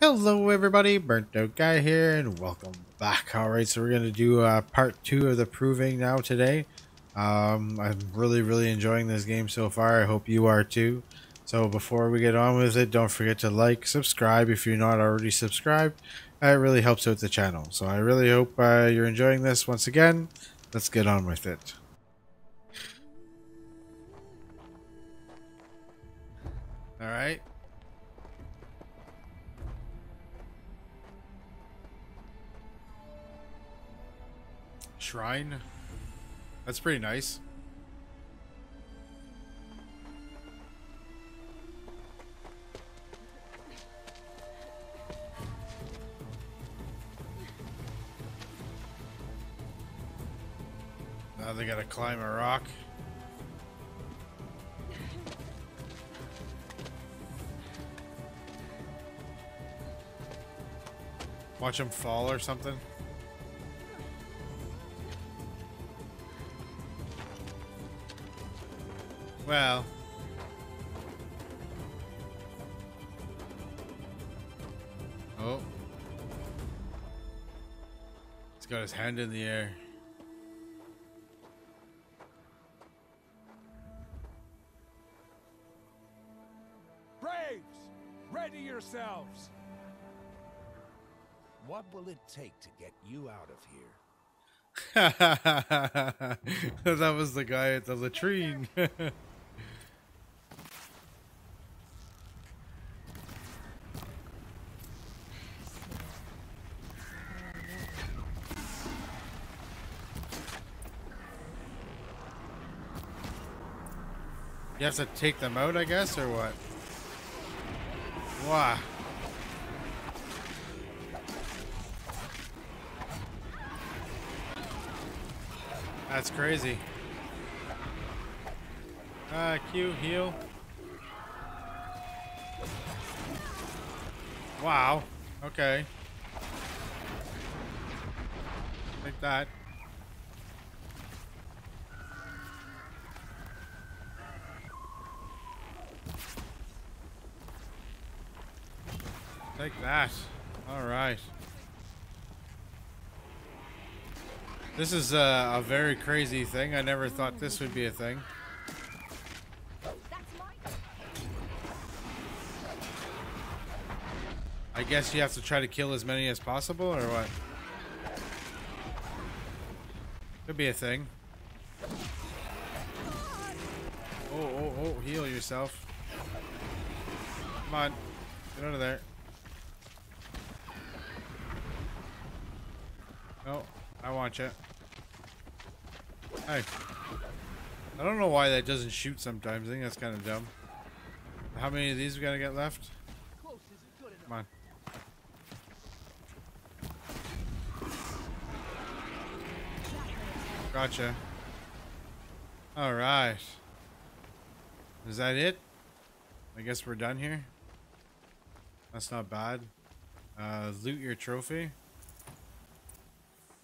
Hello everybody, Burnt Out Guy here, and welcome back. Alright, so we're going to do uh, part two of the proving now today. Um, I'm really, really enjoying this game so far. I hope you are too. So before we get on with it, don't forget to like, subscribe if you're not already subscribed. It really helps out the channel. So I really hope uh, you're enjoying this once again. Let's get on with it. Alright. Shrine. That's pretty nice. Now they gotta climb a rock. Watch them fall or something. Well. Oh. He's got his hand in the air. Braves, ready yourselves. What will it take to get you out of here? that was the guy at the latrine. you have to take them out, I guess, or what? Wow. That's crazy. Uh, Q, heal. Wow. Okay. Like that. Take that. All right. This is a, a, very crazy thing. I never thought this would be a thing. I guess you have to try to kill as many as possible, or what? Could be a thing. Oh, oh, oh, heal yourself. Come on. Get out of there. Oh, I want you. Hey. I don't know why that doesn't shoot sometimes. I think that's kind of dumb. How many of these we gotta get left? Come on. Gotcha. Alright. Is that it? I guess we're done here. That's not bad. Uh, loot your trophy.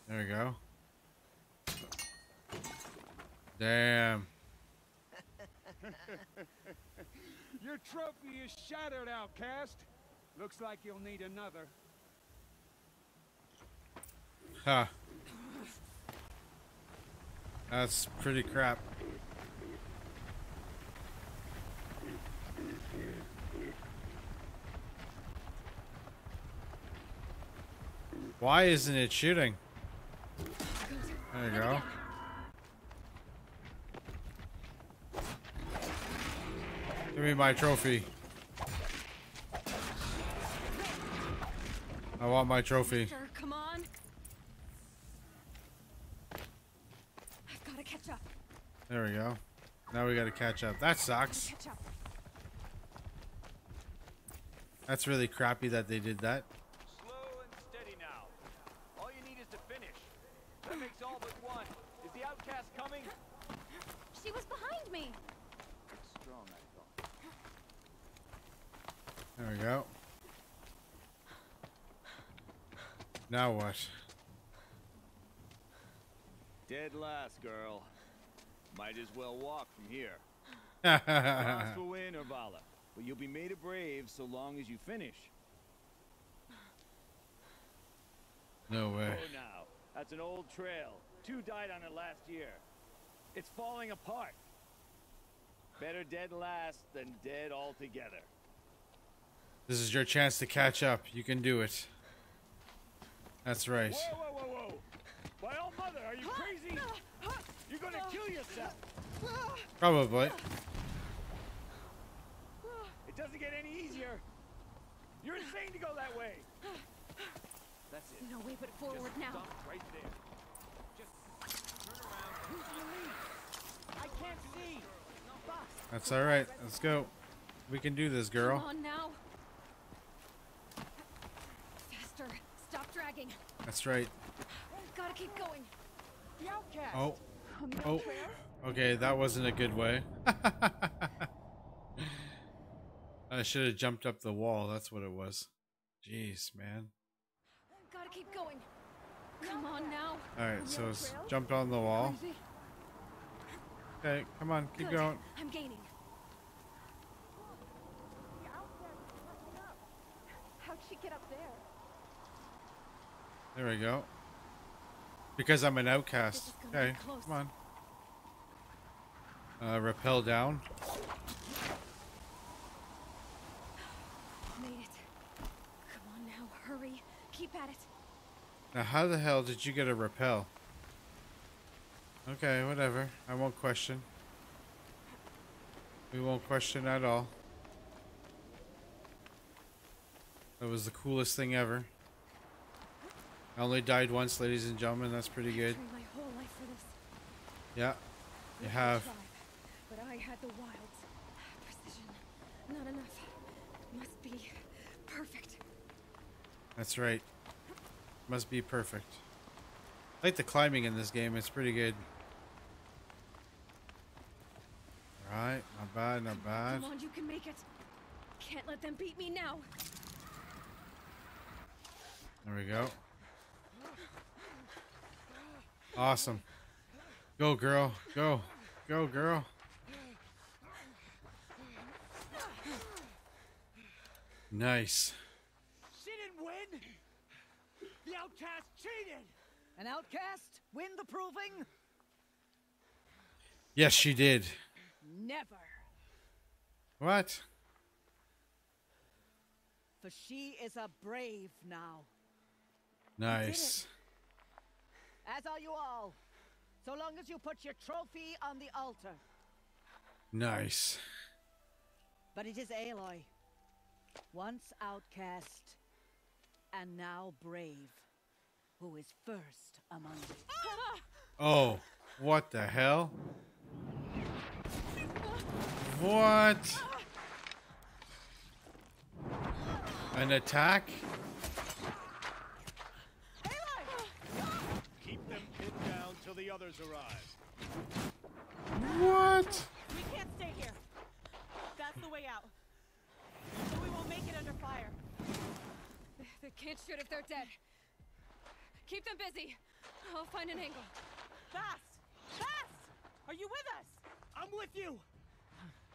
There we go. Damn. Your trophy is shattered, outcast. Looks like you'll need another. Huh. That's pretty crap. Why isn't it shooting? There you go. Give me my trophy. I want my trophy. Come on. I've got to catch up. There we go. Now we got to catch up. That sucks. That's really crappy that they did that. Slow and steady now. All you need is to finish. That makes all but one. Is the outcast coming? She was behind me. Strong, I thought. There we go. Now what? Dead last, girl. Might as well walk from here. Ross will win or Vala, but you'll be made a brave so long as you finish. No way. Oh, now. That's an old trail. Two died on it last year. It's falling apart. Better dead last than dead altogether. This is your chance to catch up. You can do it. That's right. Whoa, whoa, whoa, whoa! My old mother, are you crazy? You're gonna kill yourself! Probably. It doesn't get any easier. You're insane to go that way. That's it. No way but forward Just now. Stop right there. Just turn around. Use your lead. I can't see. Boss. That's all right. Let's go. We can do this, Come girl. on now. Faster. Stop dragging. That's right. Gotta keep going. Oh. Oh. Okay, that wasn't a good way. I should have jumped up the wall. That's what it was. Jeez, man. Gotta keep going. Come on now. All right, so jumped on the wall. Okay, come on, keep Good. going. I'm gaining. How'd she get up there? There we go. Because I'm an outcast. This is gonna Okay, come on. Uh, rappel down. Made it. Come on now. Hurry. Keep at it. Now, how the hell did you get a rappel? Okay, whatever. I won't question. We won't question at all. That was the coolest thing ever. I only died once, ladies and gentlemen. That's pretty good. Trained my whole life for this. Yeah, you Look at the have. But I had the wilds. Precision. Not enough. Must be perfect. That's right. Must be perfect. I like the climbing in this game. It's pretty good. Right, not bad, not bad. Come on, you can make it. Can't let them beat me now. There we go. Awesome. Go, girl. Go. Go, girl. Nice. She didn't win. The outcast cheated. An outcast? Win the proving? Yes, she did. Never. What? For she is a brave now. Nice. As are you all. So long as you put your trophy on the altar. Nice. But it is Aloy. Once outcast, and now brave, who is first among you. Oh, what the hell? What? An attack? Keep them pinned down till the others arrive. What? We can't stay here. That's the way out. So we won't make it under fire. They can't shoot if they're dead. Keep them busy. I'll find an angle. Fast! Fast! Are you with us? I'm with you.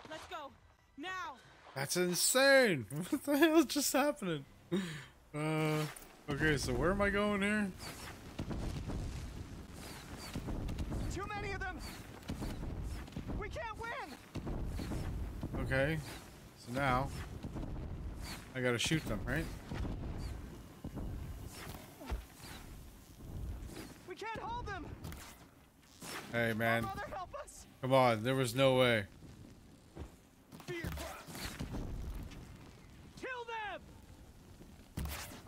Let's go. Now! That's insane. What the hell is just happening? Uh, okay, so where am I going here? Too many of them. We can't win. Okay, so now I gotta shoot them, right? We can't hold them. Hey, man, Mother, help us. come on. There was no way. Fear. Kill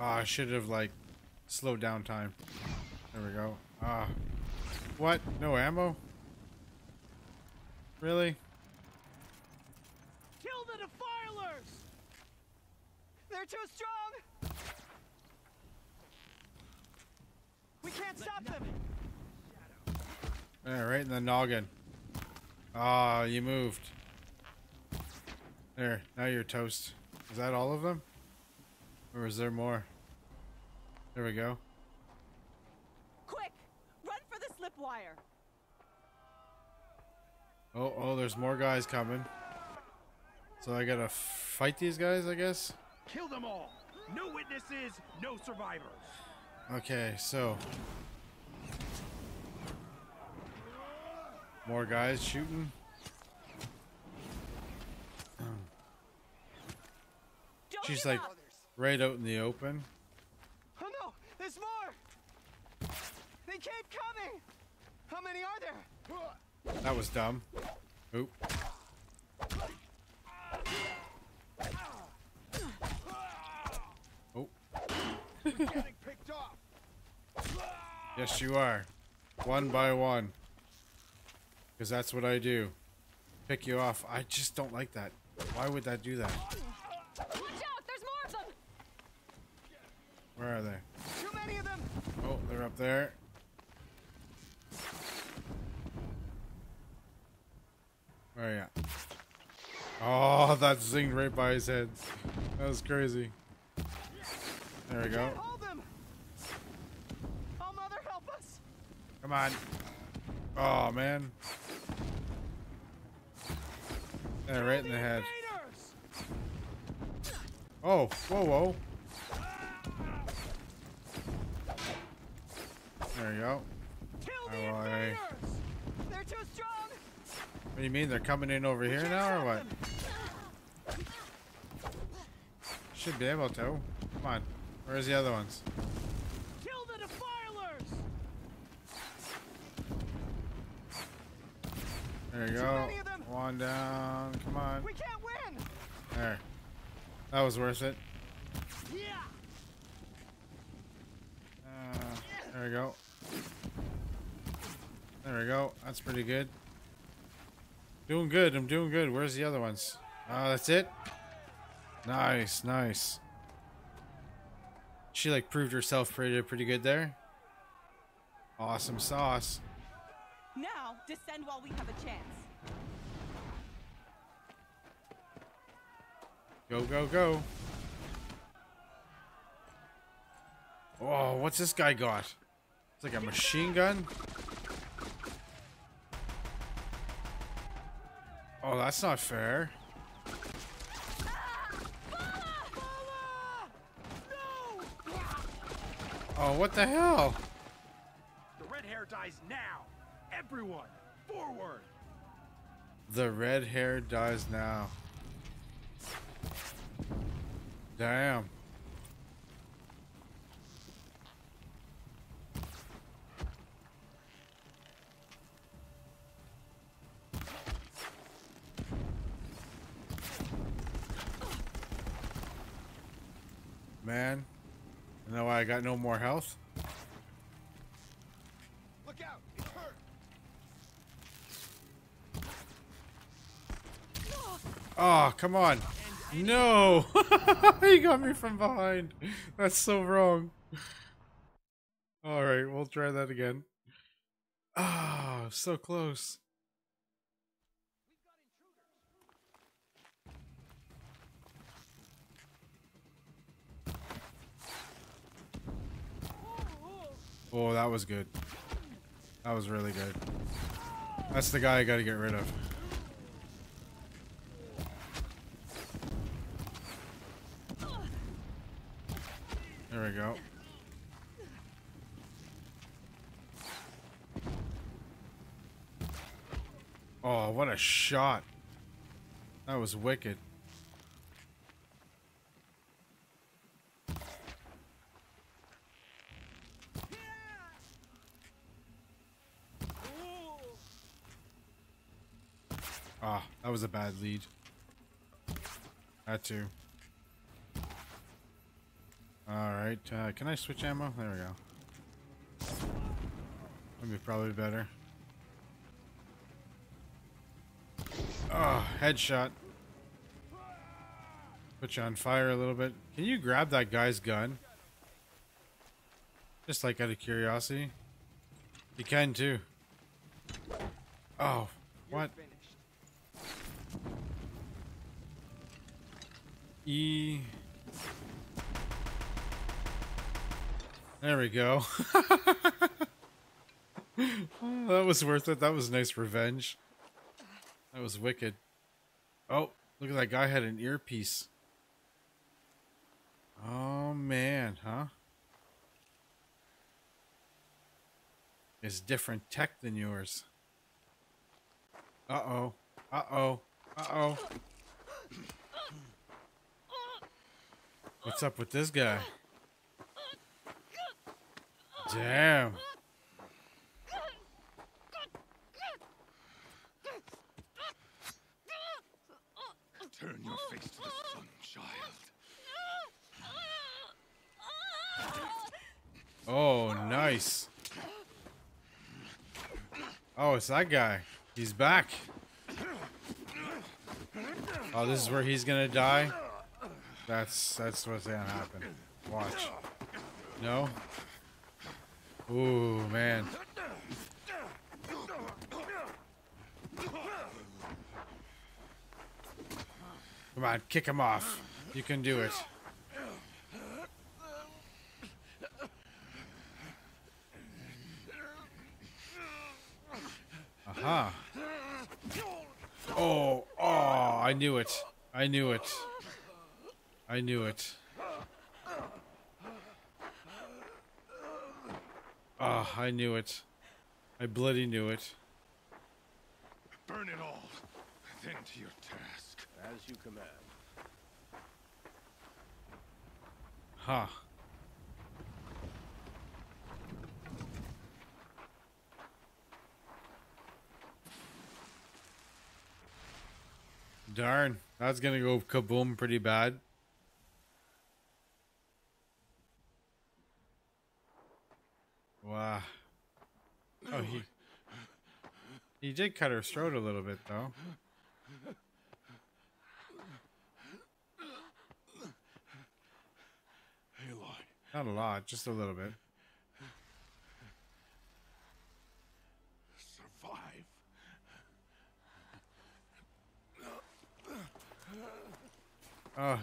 them. Ah, I should have like slowed down time. There we go. Ah, what? No ammo? Really? Kill the defilers. They're too strong. We can't stop them. Yeah, right in the noggin. Ah, you moved. There, now you're toast. Is that all of them? Or is there more? There we go. Quick! Run for the slip wire! Oh, oh, there's more guys coming. So I gotta fight these guys, I guess? Kill them all. No witnesses, no survivors. Okay, so more guys shooting. Don't She's like up. right out in the open. No, there's more! They keep coming! How many are there? That was dumb. Oop. Oh. Getting picked off. Yes, you are. One by one. Because that's what I do. Pick you off. I just don't like that. Why would that do that? Watch out! There's more of them! Where are they? Too many of them! Oh, they're up there. Oh, you at? Oh, that zinged right by his head. That was crazy. There we go. Hold them! Oh, mother! Come on. Oh, man. There, right in the head. Oh, whoa, whoa. There you go. Kill the invaders! They're too strong! What do you mean? They're coming in over here now, or what? Should be able to. Come on. Where's the other ones? Kill the defilers! There you go. many of them. One down. Come on. We can't win! There. That was worth it. Yeah! Uh, there we go. There we go. That's pretty good. Doing good. I'm doing good. Where's the other ones? Oh, that's it? Nice, nice. She like proved herself pretty pretty good there. Awesome sauce. Now, descend while we have a chance. Go, go, go. Oh, what's this guy got? It's like a machine gun? Oh, that's not fair. Oh, what the hell? The red hair dies now. Everyone, forward. The red hair dies now. Damn. Man, you know why I got no more health? Look out. It's hurt. Oh, come on. No! he got me from behind. That's so wrong. Alright, we'll try that again. Ah, so close. Oh, that was good. That was really good. That's the guy I gotta get rid of. There we go. Oh, what a shot. That was wicked. Ah, that was a bad lead. Had to. Alright, uh, can I switch ammo? There we go. Would be probably better. Oh, headshot. Put you on fire a little bit. Can you grab that guy's gun? Just like out of curiosity. You can too. Oh, what? E. There we go. Oh, that was worth it. That was nice revenge. That was wicked. Oh, look at that guy had an earpiece. Oh man, huh? It's different tech than yours. Uh oh. Uh oh. Uh oh. What's up with this guy? Damn. Turn your face to the sun, child. Oh, nice. Oh, it's that guy. He's back. Oh, this is where he's gonna die. That's that's what's gonna happen. Watch. No. Ooh, man. Come on, kick him off. You can do it. Aha. Oh, oh, I knew it. I knew it. I knew it. Ah, I knew it. I bloody knew it. Burn it all. Then to your task. As you command. Huh. Darn, that's gonna go kaboom pretty bad. Wow. Oh, he he did cut her throat a little bit though. Not a lot, just a little bit. survive. Oh.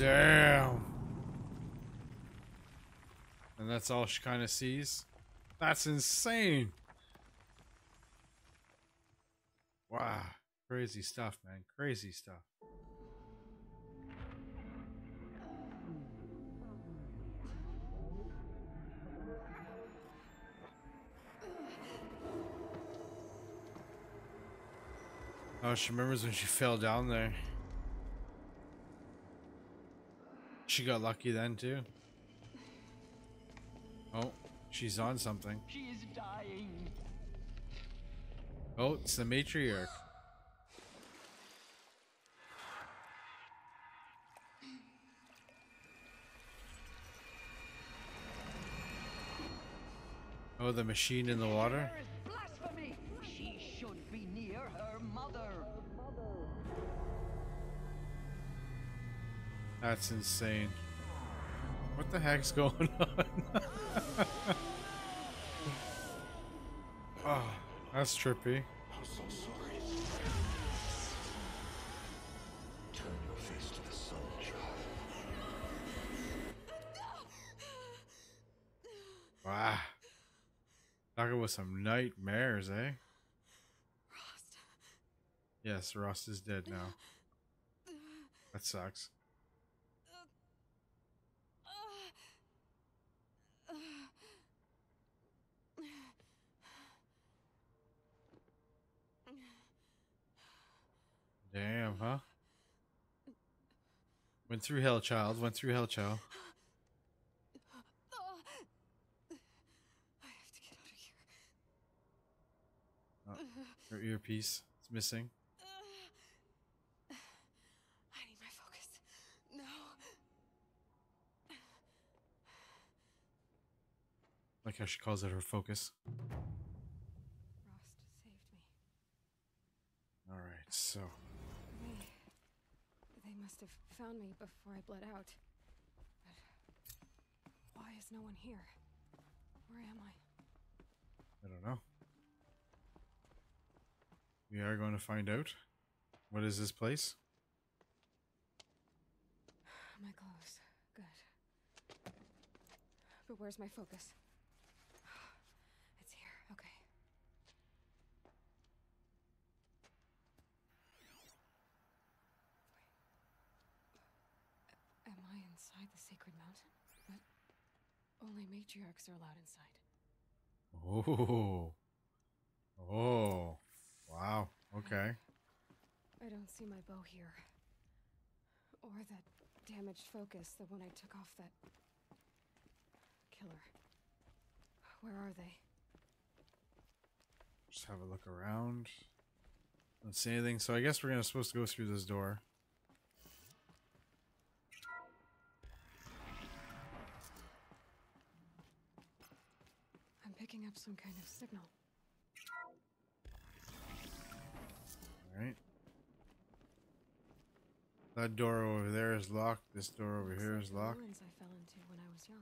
Damn. And that's all she kind of sees? That's insane. Wow. Crazy stuff, man. Crazy stuff. Oh, she remembers when she fell down there. She got lucky then, too. Oh, she's on something. She is dying. Oh, it's the matriarch. Oh, the machine in the water? That's insane. What the heck's going on? oh, that's trippy. I'm so sorry. Turn your face to the sun, child. Wow. Talking about some nightmares, eh? Rost. Yes, Rost is dead now. That sucks. Damn, huh? Went through hell, child. Went through hell, child. I have to get out of here. Oh, her earpiece is missing. I need my focus. No. Like how she calls it her focus. Rost saved me. Alright, so. Must have found me before I bled out. But why is no one here? Where am I? I don't know. We are going to find out. What is this place? My clothes. Good. But where's my focus? It's here. Okay. Wait. Am I in Inside the sacred mountain? But only matriarchs are allowed inside. Oh. Oh. Wow. Okay. I don't see my bow here. Or that damaged focus, the one I took off that killer. Where are they? Just have a look around. Don't see anything. So I guess we're gonna supposed to go through this door. Picking up some kind of signal. Alright. That door over there is locked. This door over here is locked. ruins I fell into when I was young.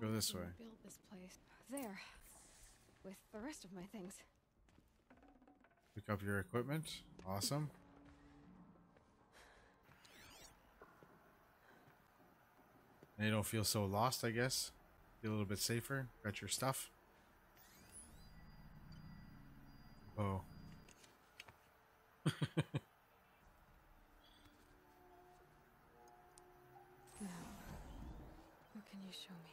The go this way. Built this place there, with the rest of my things. Pick up your equipment. Awesome. And you don't feel so lost, I guess. Feel a little bit safer. Got your stuff. Oh. Now, what can you show me?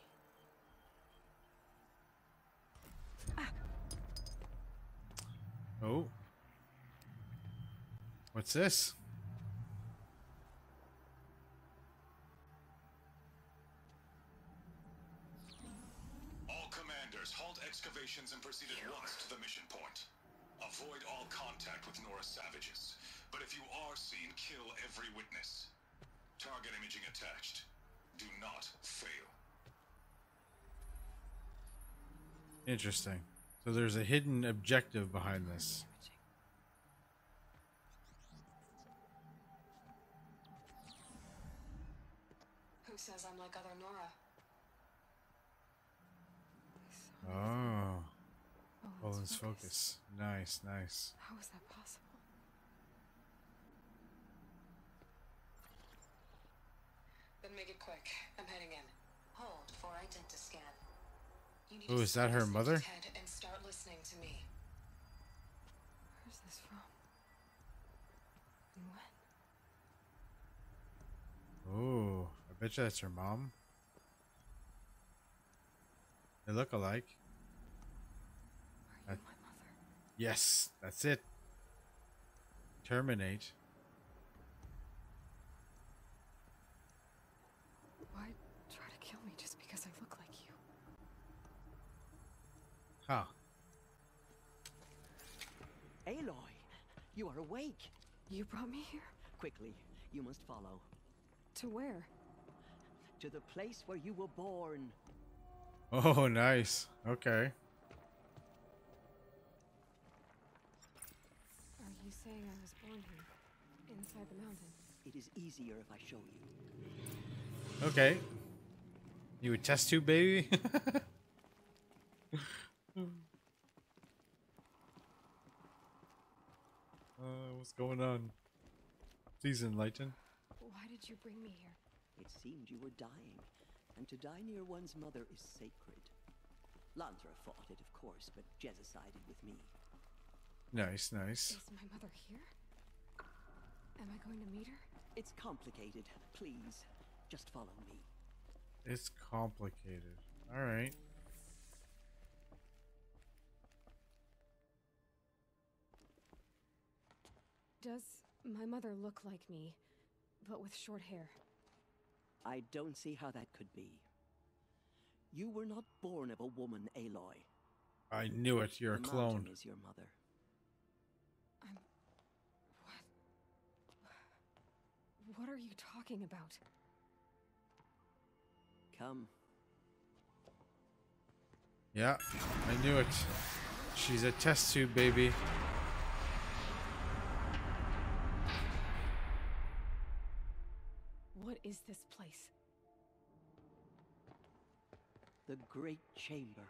Ah. Oh. What's this? All commanders, halt and proceed at once to the mission point. Avoid all contact with Nora savages. But if you are seen, kill every witness. Target imaging attached. Do not fail. Interesting. So there's a hidden objective behind this. Who says I'm like other Nora? I saw Oh. oh, oh Owen's Owen's focus. Nice, nice. How is that possible? Then make it quick. I'm heading in. Hold for identiscan. You need Oh, is that her mother? Ted and start listening to me. Where's this from? And when? Oh, I bet you that's her mom. They look alike. Are you That- my mother? Yes, that's it. Terminate. Why try to kill me just because I look like you? Huh. Aloy, you are awake. You brought me here? Quickly, you must follow. To where? To the place where you were born. Oh, nice. Okay. Are you saying I was born here? Inside the mountain? It is easier if I show you. Okay. You a test tube baby? uh, what's going on? Please enlighten. Why did you bring me here? It seemed you were dying, and to die near one's mother is sacred. Lansra fought it, of course, but Jezza sided with me. Nice, nice. Is my mother here? Am I going to meet her? It's complicated. Please, just follow me. It's complicated. All right. Does my mother look like me, but with short hair? I don't see how that could be. You were not born of a woman, Aloy. I knew it. You're a the clone. mountain is your mother. I'm. What? What are you talking about? Come. Yeah, I knew it. She's a test tube baby. What is this place? The Great Chamber,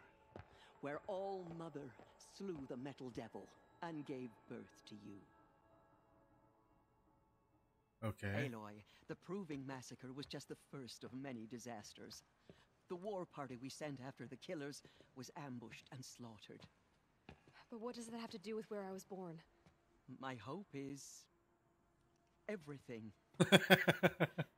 where All Mother slew the Metal Devil and gave birth to you. Okay. Aloy, the Proving Massacre was just the first of many disasters. The war party we sent after the killers was ambushed and slaughtered. But what does that have to do with where I was born? My hope is everything.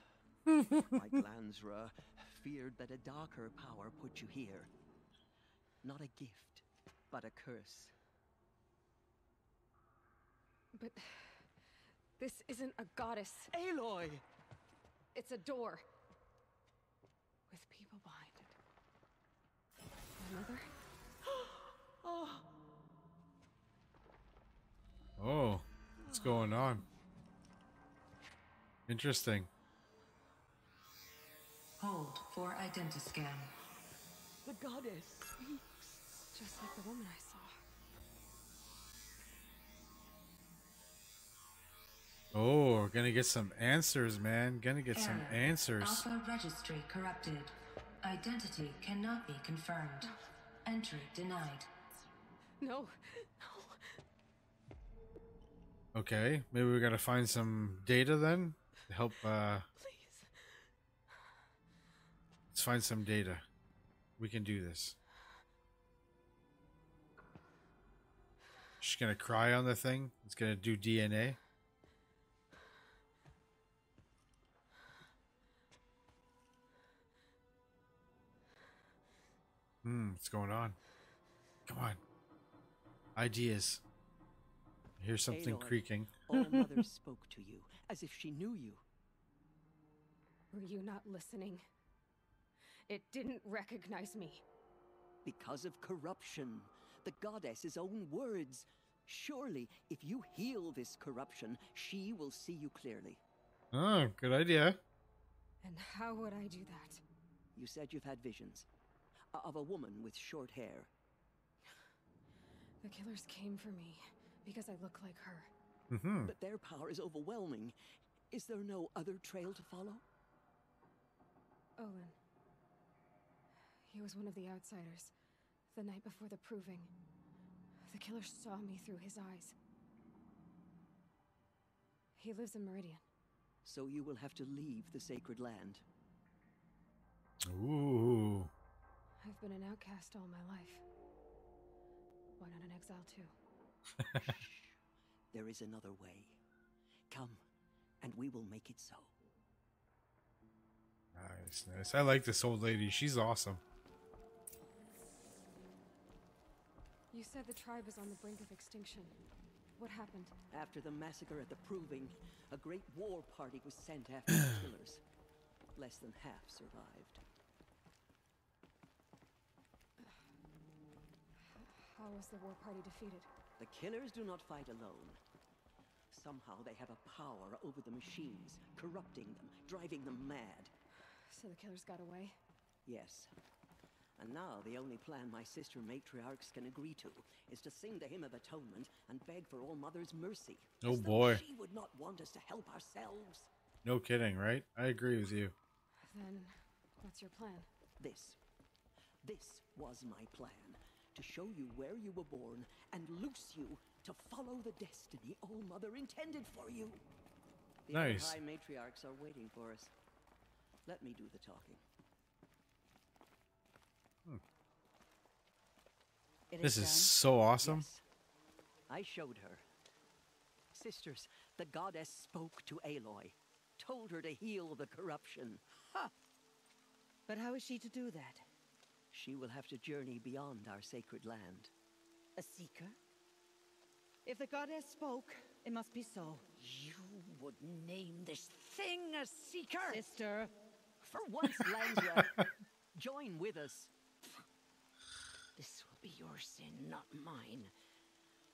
like Lansra, feared that a darker power put you here. Not a gift, but a curse. But. This isn't a goddess. Aloy! It's a door. With people behind it. My mother? Oh, Oh, what's going on? Interesting. Hold for identiscan. the goddess speaks. Just like the woman I saw. Oh, we're gonna get some answers, man. Gonna get some answers. Alpha registry corrupted. Identity cannot be confirmed. Entry denied. No. Okay, maybe we gotta find some data then to help. uh Please. Let's find some data. We can do this. She's gonna cry on the thing. It's gonna do DNA. Hmm, what's going on? Come on. Ideas. I hear something Aloy, creaking. All Mother spoke to you as if she knew you. Were you not listening? It didn't recognize me. Because of corruption. The goddess's own words. Surely, if you heal this corruption, she will see you clearly. Oh, good idea. And how would I do that? You said you've had visions of a woman with short hair. The killers came for me because I look like her. Mm-hmm. But their power is overwhelming. Is there no other trail to follow? Olin. He was one of the outsiders. The night before the proving. The killer saw me through his eyes. He lives in Meridian. So you will have to leave the sacred land. Ooh. I've been an outcast all my life. Why not an exile too? There is another way. Come, and we will make it so. Nice, nice. I like this old lady. She's awesome. You said the tribe is on the brink of extinction. What happened? After the massacre at the Proving, a great war party was sent after the killers. Less than half survived. How was the war party defeated? The killers do not fight alone. Somehow they have a power over the machines, corrupting them, driving them mad. So the killers got away? Yes. And now the only plan my sister matriarchs can agree to is to sing the hymn of atonement and beg for All Mother's mercy. Oh, boy. She would not want us to help ourselves. No kidding, right? I agree with you. Then, what's your plan? This. This was my plan. To show you where you were born and loose you to follow the destiny All Mother intended for you. The other Nice. High matriarchs are waiting for us. Let me do the talking. It This is done? so awesome. Yes. I showed her. Sisters, the goddess spoke to Aloy, told her to heal the corruption. But how is she to do that? She will have to journey beyond our sacred land. A seeker? If the goddess spoke, it must be so. You would name this thing a seeker? Sister, For once, Lansra, join with us. This will be your sin, not mine.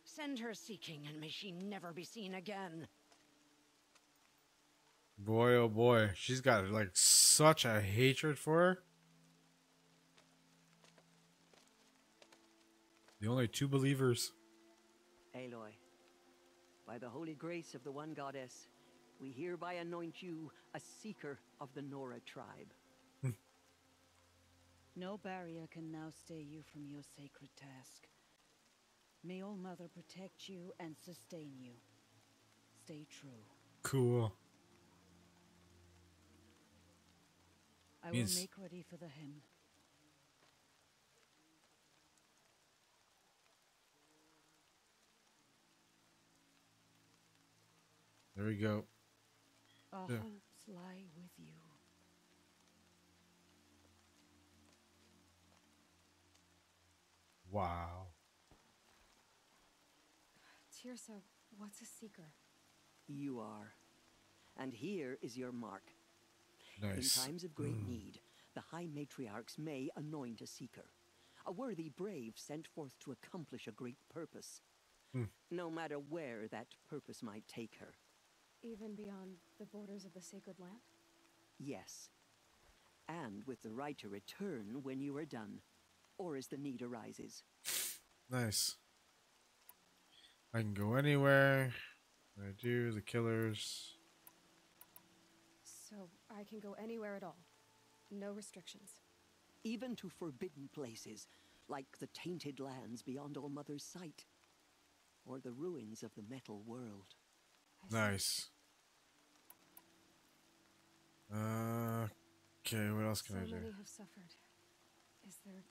Send her seeking, and may she never be seen again. Boy, oh boy. She's got like such a hatred for her. The only two believers. Aloy, By the holy grace of the one goddess, we hereby anoint you a seeker of the Nora tribe. No barrier can now stay you from your sacred task. May All Mother protect you and sustain you. Stay true. Cool. I will make ready for the hymn. There we go. Our Yeah. hopes lie Wow. Teersa, what's a seeker? You are. And here is your mark. Nice. In times of great Mm. need, the High Matriarchs may anoint a seeker, a worthy brave sent forth to accomplish a great purpose, Hmm. no matter where that purpose might take her. Even beyond the borders of the sacred land? Yes. And with the right to return when you are done, or as the need arises. Nice. I can go anywhere. I do the killers. So I can go anywhere at all. No restrictions. Even to forbidden places, like the tainted lands beyond All Mother's sight, or the ruins of the metal world. Nice. Uh, okay, what else can so I do? many have suffered. Is there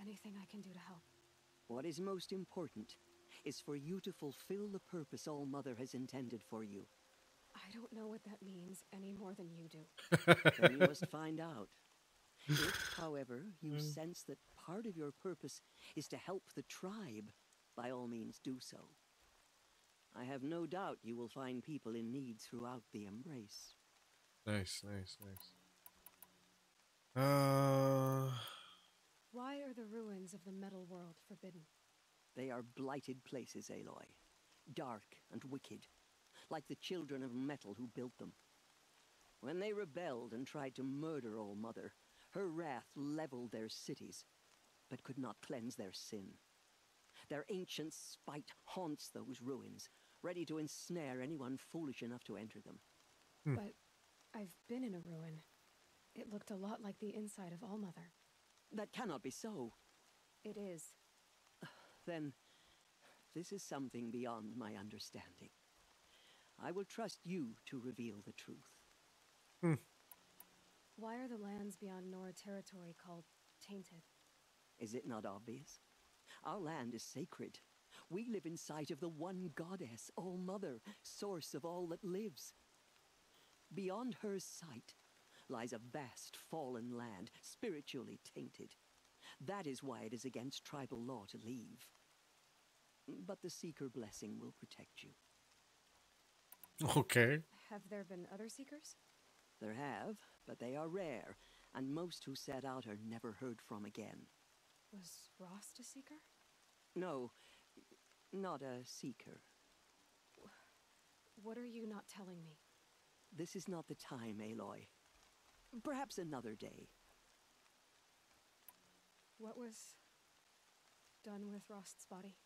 anything I can do to help? What is most important is for you to fulfill the purpose All Mother has intended for you. I don't know what that means any more than you do. then you must find out. If, however, you sense that part of your purpose is to help the tribe, by all means do so. I have no doubt you will find people in need throughout the embrace. Nice, nice, nice. Uh, Why are the ruins of the metal world forbidden? They are blighted places, Aloy. Dark and wicked, like the children of metal who built them. When they rebelled and tried to murder All Mother, her wrath leveled their cities, but could not cleanse their sin. Their ancient spite haunts those ruins, ready to ensnare anyone foolish enough to enter them. But I've been in a ruin. It looked a lot like the inside of All Mother. That cannot be so. It is. Then, this is something beyond my understanding. I will trust you to reveal the truth. Hmm. Why are the lands beyond Nora territory called tainted? Is it not obvious? Our land is sacred. We live in sight of the one goddess, All Mother, source of all that lives. Beyond her sight lies a vast fallen land, spiritually tainted. That is why it is against tribal law to leave. But the Seeker blessing will protect you. okay. Have there been other seekers? There have, but they are rare, and most who set out are never heard from again. Was Rost a seeker? No, not a seeker. What are you not telling me? This is not the time, Aloy. Perhaps another day. What was done with Rost's body?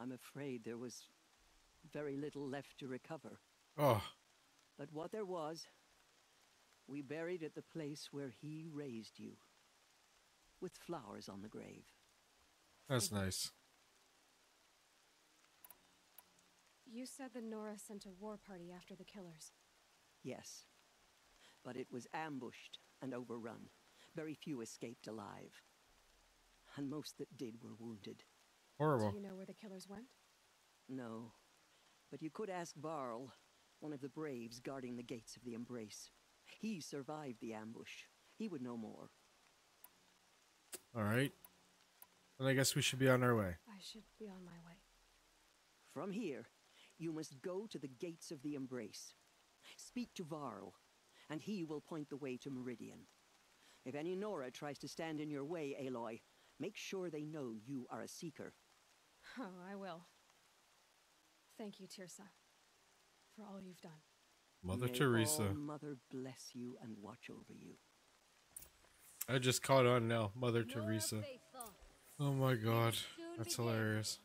I'm afraid there was very little left to recover. Oh, But what there was, we buried at the place where he raised you, with flowers on the grave. that's nice. You said the Nora sent a war party after the killers. Yes, but it was ambushed and overrun. Very few escaped alive, and most that did were wounded. Horrible. Do you know where the killers went? No, but you could ask Varl, one of the braves guarding the gates of the Embrace. He survived the ambush. He would know more. All right. Then I guess we should be on our way. I should be on my way. From here, you must go to the gates of the Embrace. Speak to Varl, and he will point the way to Meridian. If any Nora tries to stand in your way, Aloy, make sure they know you are a seeker. Oh, I will. Thank you, Teersa, for all you've done. Mother May Teresa. All Mother bless you and watch over you. I just caught on now. Mother Teresa. Oh my god. That's hilarious.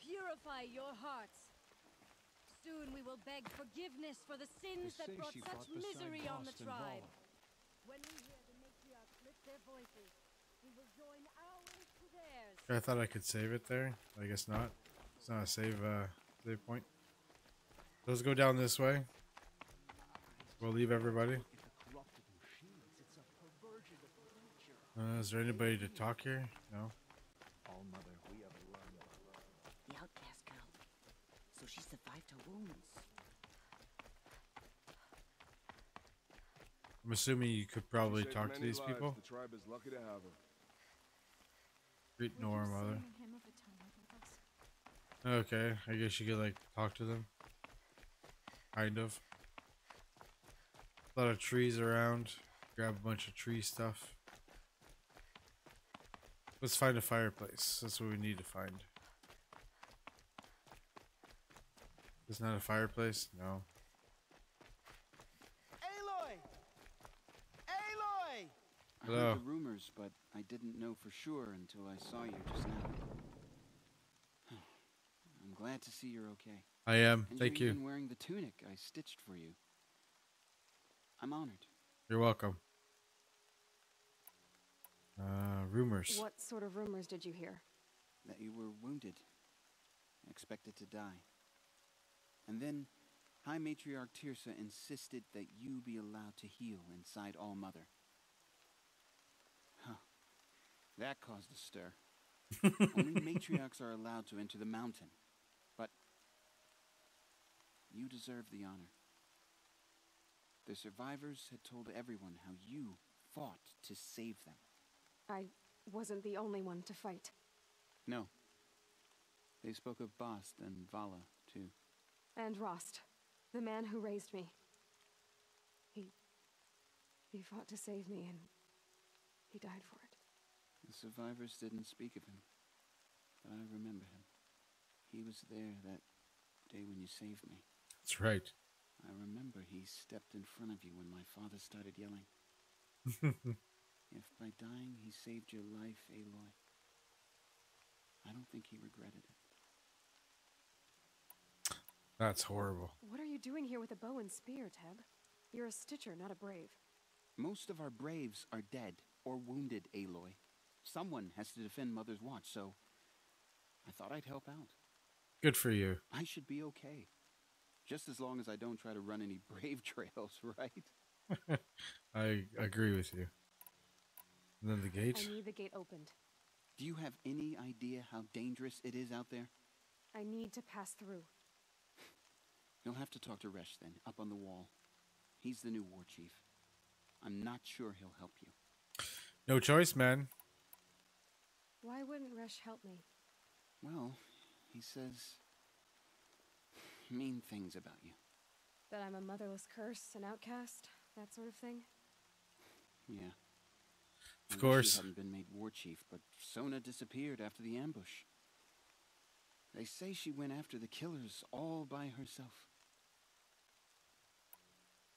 Purify your hearts. Soon we will beg forgiveness for the sins that brought such fought misery on the tribe. When we hear the matriarchs lift their voices, we will join ours to theirs. I thought I could save it there. I guess not. It's not a save uh save point. Let's go down this way. We'll leave everybody. Uh, is there anybody to talk here? No. All mother, we have learned. The outcast girl. So she survived her wounds. I'm assuming you could probably talk to these lives. people. The tribe is lucky to have her. Greet Nora, mother. Singing hymn of atonement with us. Okay, I guess you could like talk to them. Kind of. A lot of trees around. Grab a bunch of tree stuff. Let's find a fireplace. That's what we need to find. It's not a fireplace? No. Aloy! Aloy! I Hello. heard the rumors, but I didn't know for sure until I saw you just now. I'm glad to see you're okay. I am. And Thank you're you. even wearing the tunic I stitched for you. I'm honored. You're welcome. Uh, rumors. What sort of rumors did you hear? That you were wounded, expected to die. And then High Matriarch Teersa insisted that you be allowed to heal inside All Mother. Huh. That caused a stir. Only matriarchs are allowed to enter the mountain. But you deserve the honor. The survivors had told everyone how you fought to save them. I wasn't the only one to fight. No. They spoke of Bast and Vala, too. And Rost, the man who raised me. He. He fought to save me, and he died for it. The survivors didn't speak of him, but I remember him. He was there that day when you saved me. That's right. I remember he stepped in front of you when my father started yelling. If by dying he saved your life, Aloy, I don't think he regretted it. That's horrible. What are you doing here with a bow and spear, Teb? You're a stitcher, not a brave. Most of our braves are dead or wounded, Aloy. Someone has to defend Mother's Watch, so I thought I'd help out. Good for you. I should be okay. Just as long as I don't try to run any brave trails, right? I agree with you. And then the gate. I need the gate opened. Do you have any idea how dangerous it is out there? I need to pass through. You'll have to talk to Resh then, up on the wall. He's the new war chief. I'm not sure he'll help you. No choice, man. Why wouldn't Resh help me? Well, he says mean things about you. That I'm a motherless curse, an outcast, that sort of thing? Yeah. Of I course. You hadn't been made war chief, but Sona disappeared after the ambush. They say she went after the killers all by herself.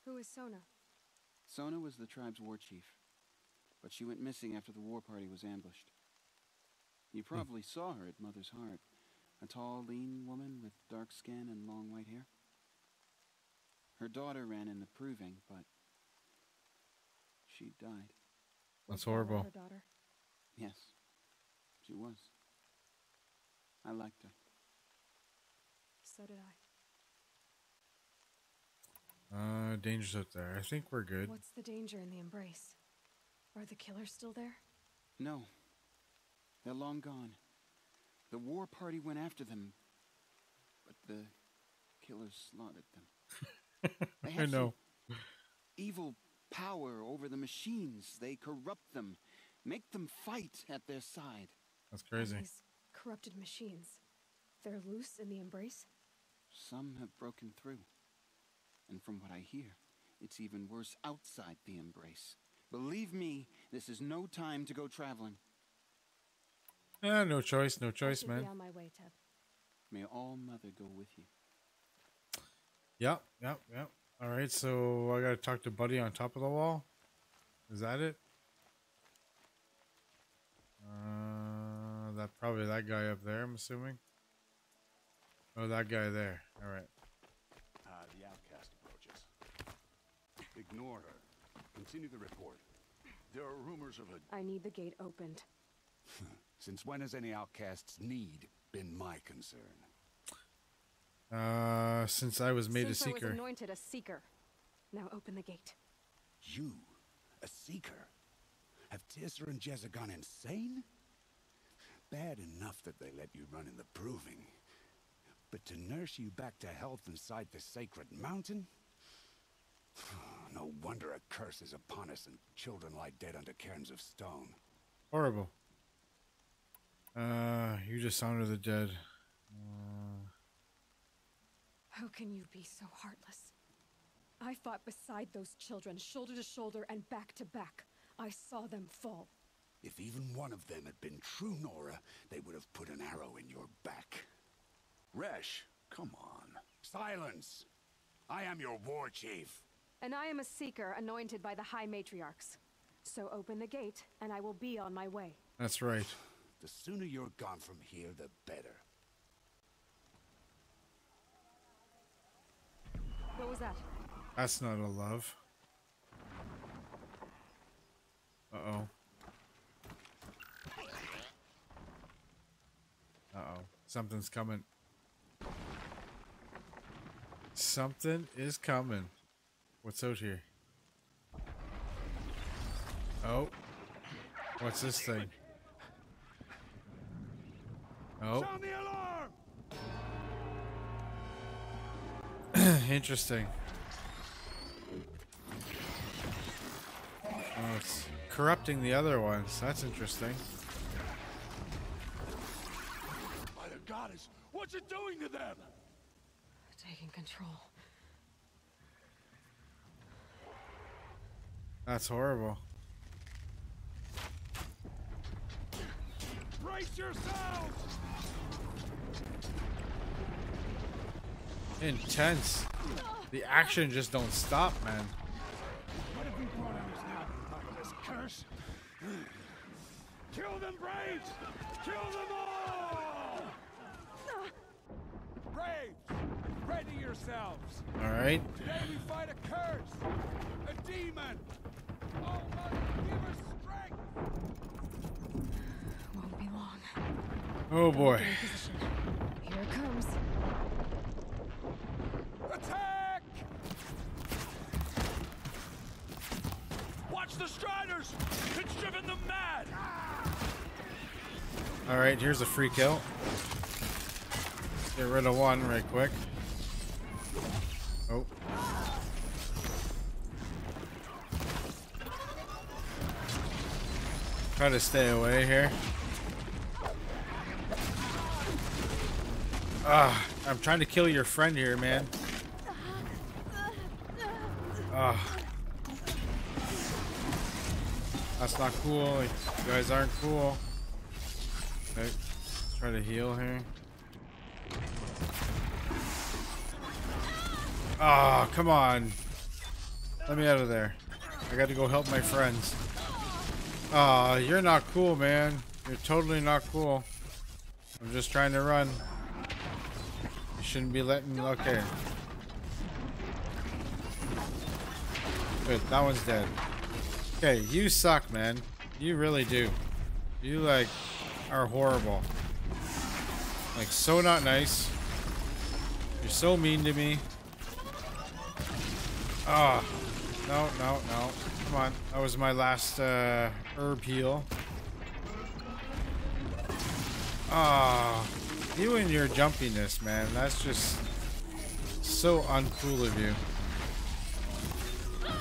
Who is Sona? Sona was the tribe's war chief, but she went missing after the war party was ambushed. You hmm. probably saw her at Mother's Heart. A tall, lean woman with dark skin and long white hair. Her daughter ran in the proving, but she died. That's horrible. Her daughter. Yes, she was. I liked her. So did I. Uh, danger's out there. I think we're good. What's the danger in the embrace? Are the killers still there? No, they're long gone. The war party went after them, but the killers slaughtered them. I know. evil power over the machines. They corrupt them, make them fight at their side. That's crazy. These corrupted machines. They're loose in the embrace? Some have broken through. And from what I hear, it's even worse outside the embrace. Believe me, this is no time to go traveling. Eh, no choice, no choice, man. Be on my way, Teb. May All Mother go with you. Yep, yep, yep. All right, so I gotta talk to Buddy on top of the wall. Is that it? Uh, that probably that guy up there. I'm assuming. Oh, that guy there. All right. Ignore her. Continue the report. There are rumors of a... I need the gate opened. Since when has any outcast's need been my concern? Uh, since I was made Since a I was anointed a seeker. Now open the gate. You? A seeker? Have Teersa and Jezza gone insane? Bad enough that they let you run in the proving. But to nurse you back to health inside the sacred mountain? No wonder a curse is upon us and children lie dead under cairns of stone. Horrible. Uh, you just sounded the dead. Uh, How can you be so heartless? I fought beside those children, shoulder to shoulder and back to back. I saw them fall. If even one of them had been true Nora, they would have put an arrow in your back. Resh, come on. Silence! I am your war chief. And I am a seeker anointed by the High Matriarchs. So open the gate, and I will be on my way. that's right. The sooner you're gone from here, the better. What was that? That's not a love. Uh oh. Uh oh. Something's coming. Something is coming. What's out here? Oh. What's this thing? Oh. Sound the alarm! Interesting. Oh, it's corrupting the other ones. That's interesting. By the goddess, what's it doing to them? Taking control. That's horrible. Brace yourselves! Intense. The action just don't stop, man. What have we brought on us now this curse? Kill them, Braves! Kill them all! Braves, ready yourselves. All right. Today we fight a curse, a demon. Won't be long. Oh boy. Get in position. Here it comes. Attack! Watch the Striders! It's driven them mad! All right, here's a free kill. Get rid of one right quick. Oh. Try to stay away here. Ah, I'm trying to kill your friend here, man. Ah. That's not cool. You guys aren't cool. Okay, try to heal here. Ah, come on. Let me out of there. I got to go help my friends. Ah, you're not cool, man. You're totally not cool. I'm just trying to run. You shouldn't be letting. Me okay. Good, that one's dead. Okay, you suck, man. You really do. You, like, are horrible. Like, so not nice. You're so mean to me. Ah. No, no, no. Come on. That was my last, uh, herb heal. Ah. You and your jumpiness, man. That's just so uncool of you.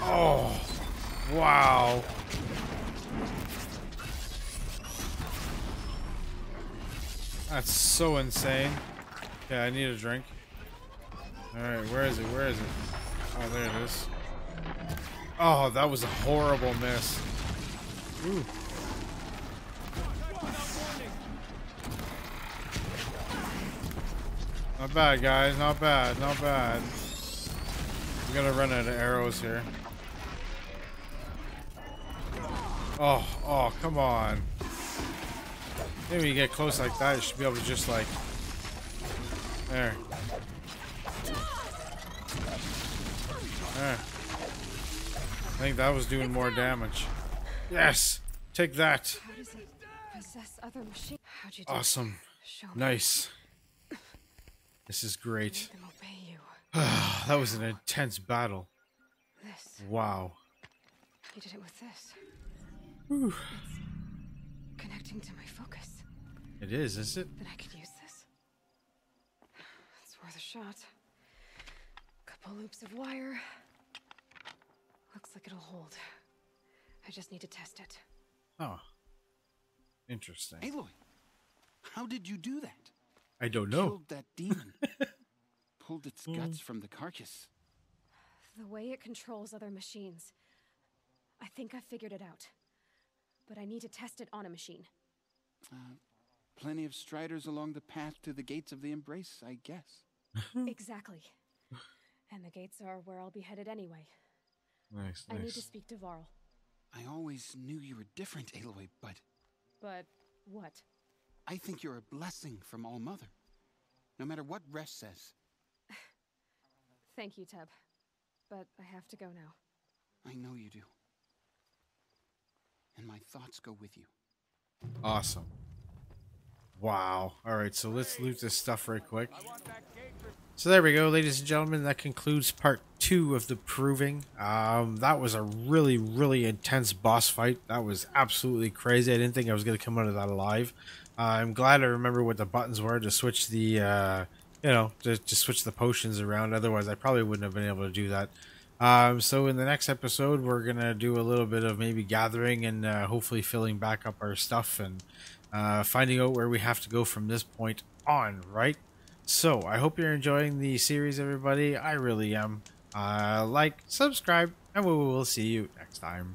Oh. Wow. That's so insane. Yeah, I need a drink. Alright, where is it? Where is it? Oh, there it is. Oh, that was a horrible miss. Ooh. Not bad, guys. Not bad. Not bad. I'm gonna run out of arrows here. Oh, oh, come on. Maybe you get close like that, you should be able to just like... There. I think that was doing more damage. Yes! Take that! Awesome. Nice. This is great. That was an intense battle. This. Wow. You did it with this. Whew. It's connecting to my focus. It is, is it? Then I could use this. It's worth a shot. A Couple loops of wire. Looks like it'll hold. I just need to test it. Oh. Interesting. Aloy, how did you do that? I don't know. Killed that demon. Pulled its guts from the carcass. The way it controls other machines. I think I figured it out. But I need to test it on a machine. Uh, plenty of striders along the path to the gates of the embrace, I guess. exactly. And the gates are where I'll be headed anyway. Nice, I need to speak to Varl. I always knew you were different, Aloy, but But what? I think you're a blessing from All Mother. No matter what Resh says, Thank you, Teb. But I have to go now. I know you do. And my thoughts go with you. Awesome. Wow. Alright, so let's loot this stuff right quick. So there we go, ladies and gentlemen. That concludes part two of the proving. Um, that was a really, really intense boss fight. That was absolutely crazy. I didn't think I was going to come out of that alive. Uh, I'm glad I remember what the buttons were to switch the, uh, you know, to, to switch the potions around. Otherwise, I probably wouldn't have been able to do that. Um, so in the next episode, we're gonna do a little bit of maybe gathering and uh, hopefully filling back up our stuff and uh, finding out where we have to go from this point on. Right. So I hope you're enjoying the series, everybody. I really am. Uh, like, subscribe, and we will see you next time.